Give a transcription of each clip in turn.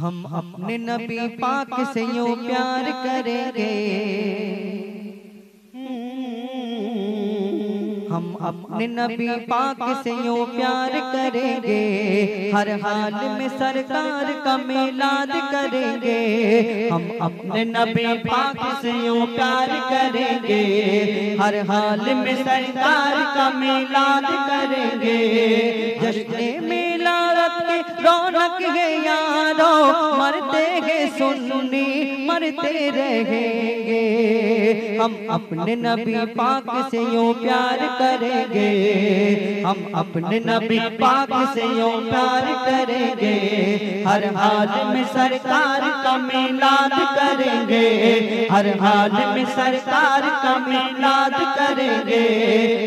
हम अपने नबी पाक से यूँ प्यार करेंगे। हम अपने नबी पाक से यूँ प्यार करेंगे। हर हाल में सरकार का मिलाद करेंगे। हम अपने नबी पाक से यूँ प्यार करेंगे। हर हाल में सरकार का मिलाद करेंगे। जश्न के रौनक है यारो, मरते हैं सुन्नी, मरते रहेंगे। हम अपने नबी पाक से यूँ प्यार करेंगे। हम अपने नबी पाक से यूँ प्यार करेंगे। हर हाल में सरकार का मिलाद करेंगे। हर हाल में सरकार का मिलाद करेंगे।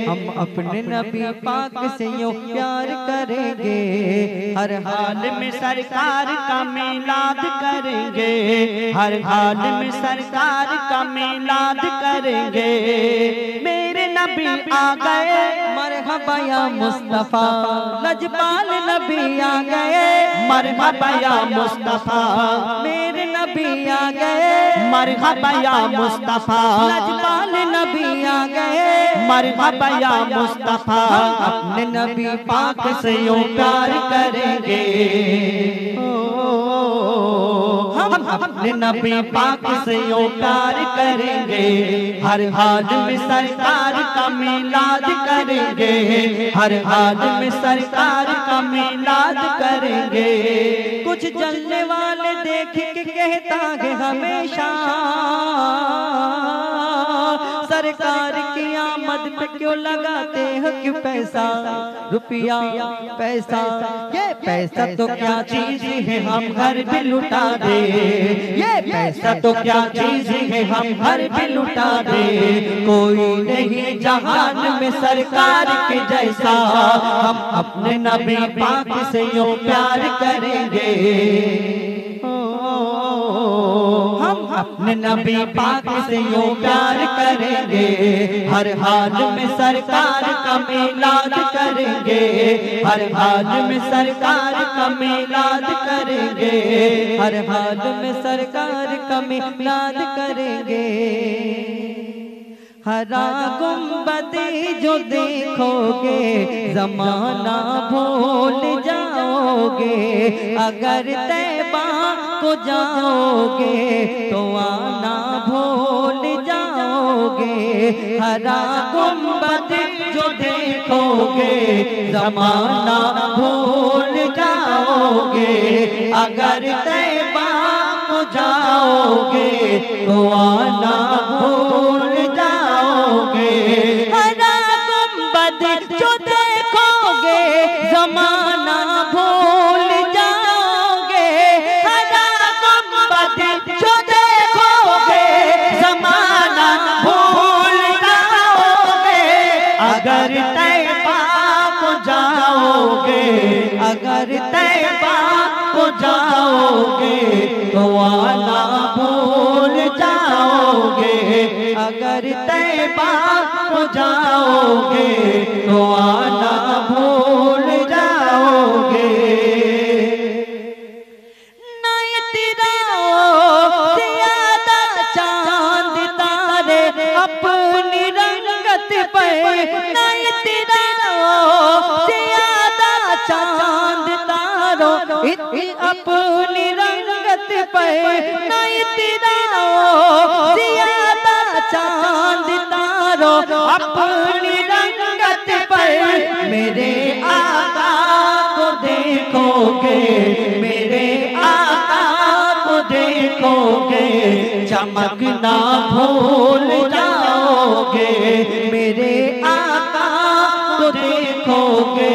हम अपने नबी पाक से यूँ प्यार करेंगे। हर हाल में सरकार का मिलाद करेंगे। हर हाल में सरकार का मिलाद करेंगे। मेरे नबी आ गए। मरहबा या मुस्तफ़ा। लजपाल नबी आ गए। मरहबा या मुस्तफ़ा। मेरे नबी आ गए। मरहबा या मुस्तफ़ा। लजपाल नबी आ गए। मरहबा या मुस्तफ़ा। अपने नबी पाक से यूँ प्यार करेंगे। हम अपने नबी पाक से यूँ प्यार करेंगे। हर हाल में सरकार का मिलाद करेंगे। हर हाल में सरकार का मिलाद करेंगे। कुछ जलने वाले देख के कहता है हमेशा। सरकार की आमद पे क्यों लगाते हो? क्यों पैसा? रुपया, पैसा। ये पैसा तो क्या चीज़ है? हम घर भी लुटा दे। ये पैसा तो क्या चीज़ है? हम घर भी लुटा दे। कोई नहीं जहान में सरकार के जैसा। हम अपने नबी पाक से यूँ प्यार करेंगे। नबी पाक से यो प्यार करेंगे। हर हाल में सरकार का मिलाद करेंगे। हर हाल में सरकार का मिलाद करेंगे। हर हाल में सरकार का मिलाद करेंगे। हरा गुम्बदी जो देखोगे, जमाना भूल जाओगे। अगर तैबा को जाओगे तो आना भूल जाओगे। हरा गुंबद जो देखोगे, जमाना भूल जाओगे। अगर तैबा जाओगे तो आना भूल जाओगे। हरा गुंबद जो देखोगे, जमाना भूल अगर तय को जाओगे, अगर तैबा को जाओगे तो आना भूल जाओगे। अगर तय को जाओगे तो आना भूल जाओगे। नहीं पे चाँद तारो अपनी रंगत पे नहीं तिराओ ज़्यादा चाँद तारो, अपनी रंगत पर मेरे आका को देखोगे, मेरे आका को देखोगे, चमकना भूल जाओगे मेरे आका को देखोगे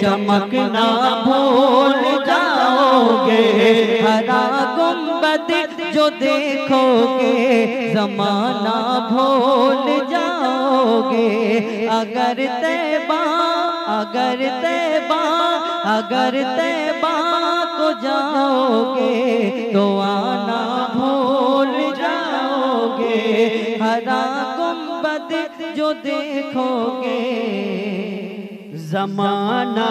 चमकना भूल जाओगे। हरा गुंबद जो देखोगे, जमाना भूल जाओगे। अगर तैबा अगर तैबा अगर तैबा को जाओगे तो आना देखोगे जमाना